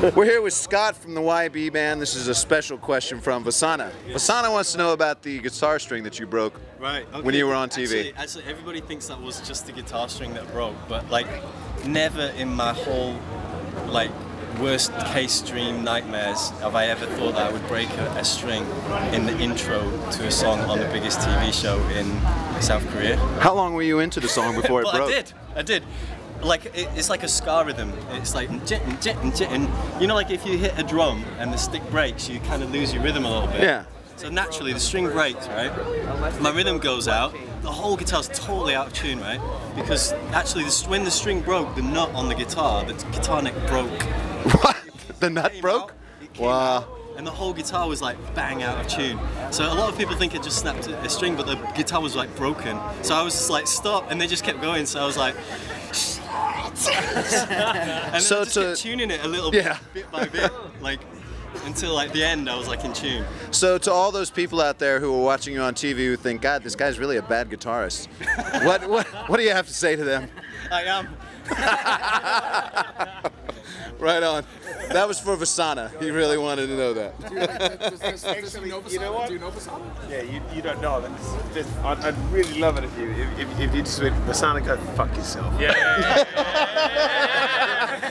We're here with Scott from the YB band. This is a special question from Vasana. Vasana wants to know about the guitar string that you broke Right. Okay. when you were on TV. Actually, actually, everybody thinks that was just the guitar string that broke, but like, never in my whole like worst case dream nightmares have I ever thought that I would break a, a string in the intro to a song on the biggest TV show in South Korea. How long were you into the song before it broke? I did. I did. Like it, it's like a ska rhythm. It's like. You know, like if you hit a drum and the stick breaks, you kind of lose your rhythm a little bit. Yeah. So naturally, the string breaks, right? My rhythm goes out. The whole guitar's totally out of tune, right? Because actually, the, when the string broke, the nut on the guitar, the guitar neck broke. What? The nut broke? out, Wow. out, and the whole guitar was like bang out of tune. So a lot of people think it just snapped a a string, but the guitar was like broken. So I was just like, stop, and they just kept going. So I was like, and then So I just to- kept tuning it a little Yeah. bit, bit by bit, like until like the end, I was like in tune. So to all those people out there who are watching you on TV who think, God, this guy's really a bad guitarist, what, what, what do you have to say to them? I am. Right on. That was for Vasana. He really wanted to know that. Actually, you know what? Do you know Vasana? Yeah, you, you don't know. But this, this, I'd, I'd really love it if you if, if, if you just went Vasana, go fuck yourself. Yeah, yeah, do, it-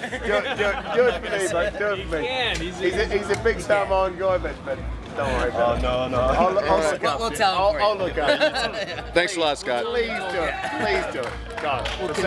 do, it- do it for me, mate. Do it for me. can. He's, He's a, he's a big Salmon guy, but, but don't worry about it. no, no. I'll, I'll look We'll- up. we'll tell him I'll, you. I'll look up. Thanks a lot, Scott. Please do it. Please do it. God. Vasana,